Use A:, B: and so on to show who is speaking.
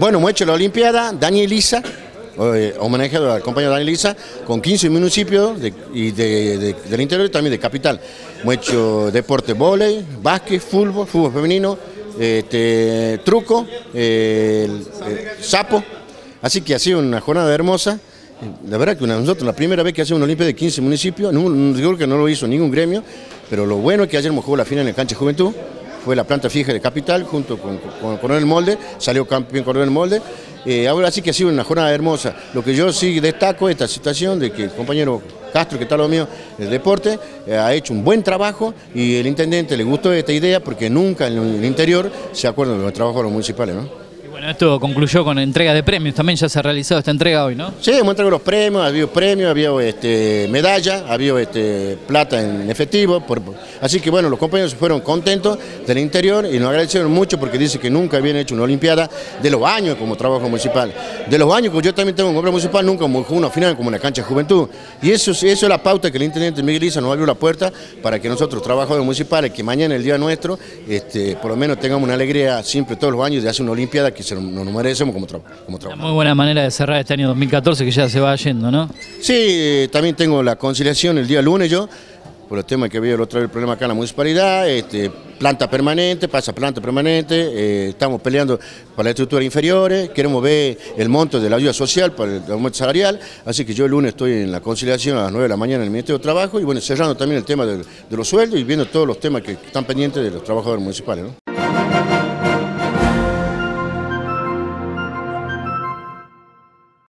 A: Bueno, hemos hecho la Olimpiada, Daniel Lisa, eh, al compañero Daniel Lisa, con 15 municipios de, y de, del interior y también de capital. Hemos hecho deporte, volei, básquet, fútbol, fútbol femenino, este, truco, sapo. Así que ha sido una jornada hermosa. La verdad que nosotros la primera vez que hacemos una Olimpia de 15 municipios, no, creo que no lo hizo ningún gremio, pero lo bueno es que ayer hemos jugado la final en el cancha Juventud, fue la planta fija de Capital junto con, con, Coronel Molde, salió campeón Coronel Molde. Eh, ahora sí que ha sido una jornada hermosa. Lo que yo sí destaco es esta situación de que el compañero Castro, que está lo mío, el deporte, eh, ha hecho un buen trabajo y el intendente le gustó esta idea porque nunca en el interior se acuerdan de los trabajos de los municipales.
B: Bueno, esto concluyó con entrega de premios, también ya se ha realizado esta entrega hoy, ¿no?
A: Sí, hemos entregado los premios, ha habido premios, ha habido este, medalla, ha habido este, plata en efectivo, así que bueno, los compañeros fueron contentos del interior y nos agradecieron mucho porque dice que nunca habían hecho una olimpiada de los años como trabajo municipal, de los años que yo también tengo en obra municipal, nunca como una final como una cancha de juventud, y eso, eso es la pauta que el intendente Miguel Isa nos abrió la puerta para que nosotros, trabajadores municipales, que mañana el día nuestro, este, por lo menos tengamos una alegría siempre todos los años de hacer una olimpiada que nos merecemos como, como trabajo.
B: Muy buena manera de cerrar este año 2014 que ya se va yendo, ¿no?
A: Sí, también tengo la conciliación el día lunes yo, por el tema que había el otro el problema acá en la municipalidad, este, planta permanente, pasa planta permanente, eh, estamos peleando para la estructura inferiores, queremos ver el monto de la ayuda social para el aumento salarial, así que yo el lunes estoy en la conciliación a las 9 de la mañana en el Ministerio de Trabajo y bueno, cerrando también el tema de, de los sueldos y viendo todos los temas que están pendientes de los trabajadores municipales. ¿no?